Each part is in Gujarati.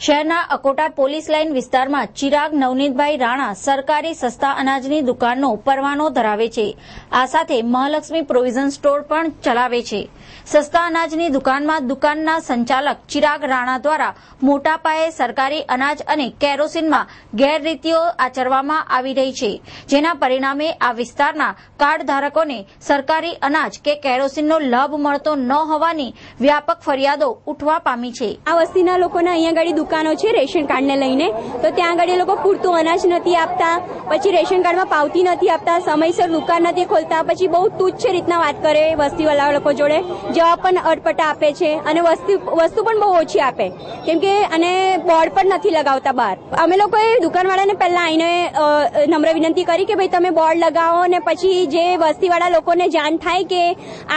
શહેરના અકોટા પોલીસ લાઇન વિસ્તારમાં ચિરાગ નવનીતભાઈ રાણા સરકારી સસ્તા અનાજની દુકાનનો પરવાનો ધરાવે છે. આ સાથે મહાલક્ષ્મી પ્રોવિઝન સ્ટોર પણ ચલાવે છે. સસ્તા અનાજની દુકાનમાં દુકાનના સંચાલક ચિરાગ રાણા દ્વારા મોટા પાયે સરકારી અનાજ અને કેરોસીનમાં ગેરરીતિઓ આચરવામાં આવી રહી છે, જેના પરિણામે આ વિસ્તારના કાર્ડ ધારકોને સરકારી અનાજ કે કેરોસીનનો લાભ મળતો ન હોવાની વ્યાપક ફરિયાદો ઉઠવા પામી છે. આ વસ્તીના લોકોને અહીંયા આગળ દુકાનો છે રેશન કાર્ડને લઈને, તો ત્યાં આગળ એ લોકો પૂરતું અનાજ નથી આપતા, પછી રેશન કાર્ડમાં પાવતી નથી આપતા, સમયસર દુકાન નથી ખોલતા, પછી બહુ તુચ્છ રીતના વાત કરે વસ્તીવાળા લોકો જોડે, જવાબ પણ અટપટા આપે છે અને વસ્તુ વસ્તુ પણ બહુ ઓછી આપે. કેમ કે, અને બોર્ડ પણ નથી લગાવતા બહાર. અમે લોકોએ દુકાનવાળાને પહેલા આવીને નમ્ર વિનંતી કરી કે ભાઈ તમે બોર્ડ લગાવો અને પછી જે વસ્તીવાળા લોકોને જાણ થાય કે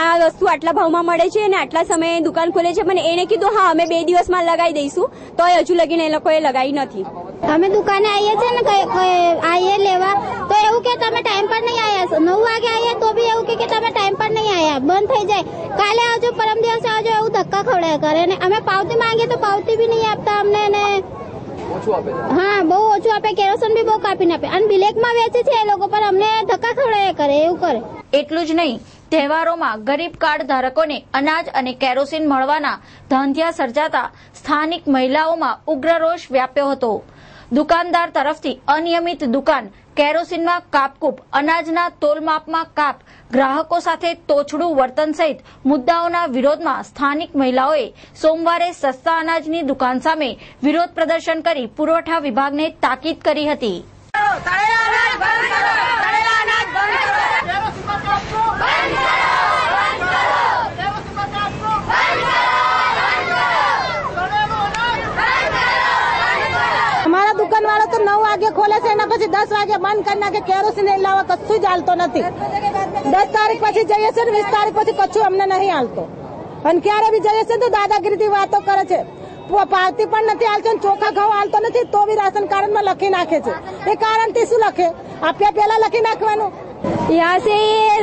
આ વસ્તુ આટલા ભાવમાં મળે છે અને આટલા સમયે દુકાન ખોલે છે પણ એને કીધું, હા, અમે બે દિવસમાં લગાવી દઈશું તો હજુ લગીને એ લોકોએ લગાવી નથી. અમે દુકાને આવીએ છીએ ને કઈ- કઈ આવીએ લેવા તો એવું કે તમે ટાઈમ પર નહીં આવ્યા નવ વાગે આવીએ તો બી એવું કે કે તમે ટાઈમ પર નહીં આવ્યા બંધ થઈ જાય. કાલે આવજો પરમ દિવસે આવજો એવું ધક્કા ખવડાયા કરે ને. અમે પાવતી માંગીએ તો પાવતી બી નહીં આપતા અમને ને. હા બહુ ઓછું આપે. કેરોસન બી બહુ કાપીને આપે. અને બ્લેકમાં વેચે છે એ લોકો પણ અમને ધક્કા ખવડાયા કરે એવું કરે. એટલું જ નહીં. તહેવારોમાં ગરીબ કાર્ડ ધારકોને અનાજ અને કેરોસીન મળવાના ધાંધિયા સર્જાતા સ્થાનિક મહિલાઓમાં ઉગ્ર રોષ વ્યાપ્યો હતો. દુકાનદાર તરફથી અનિયમિત દુકાન, કેરોસીનમાં કાપકૂપ, અનાજના તોલમાપમાં કાપ, ગ્રાહકો સાથે તોછડું વર્તન સહિત મુદ્દાઓના વિરોધમાં સ્થાનિક મહિલાઓએ સોમવારે સસ્તા અનાજની દુકાન સામે વિરોધ પ્રદર્શન કરી પુરવઠા વિભાગને તાકીદ કરી હતી અમારા દુકાન વાળો તો નવ વાગે ખોલે છે એના પછી દસ વાગે બંધ કરી નાખે કેરોસીન નહીં લાવવા કશું જ હાલતો નથી દસ તારીખ પછી જઈએ છે ને વીસ તારીખ પછી કશું અમને નહીં હાલતો અને ક્યારે બી જઈએ છે તો દાદાગીરીથી વાતો કરે છે પ- પાવતી પણ નથી હાલતો ને ચોખા ઘઉં હાલતો નથી તો બી રાશન કાર્ડમાં લખી નાખે છે એ કારણથી શું લખે આપ્યા પહેલા લખી નાખવાનું यहाँ से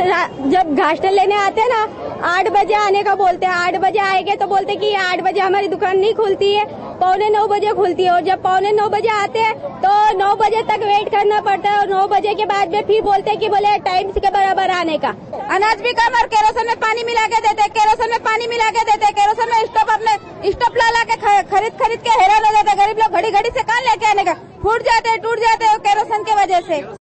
रा- जब घास लेने आते हैं ना आठ बजे आने का बोलते हैं आठ बजे आएंगे तो बोलते हैं कि आठ बजे हमारी दुकान नहीं खुलती है पौने नौ बजे खुलती है और जब पौने नौ बजे आते हैं तो नौ बजे तक वेट करना पड़ता है और नौ बजे के बाद में फिर बोलते हैं कि बोले टाइम के बराबर आने का। अनाज भी कम और केरोसिन में पानी मिला के देते केरोसिन में पानी मिला के देते केरोसिन में स्टोव अपने स्टोव ला ला के खरीद खरीद के हैरान हो जाते गरीब लोग घड़ी घड़ी से कहाँ लेके आने का। फूट जाते हैं, टूट जाते हैं केरोसिन की वजह से।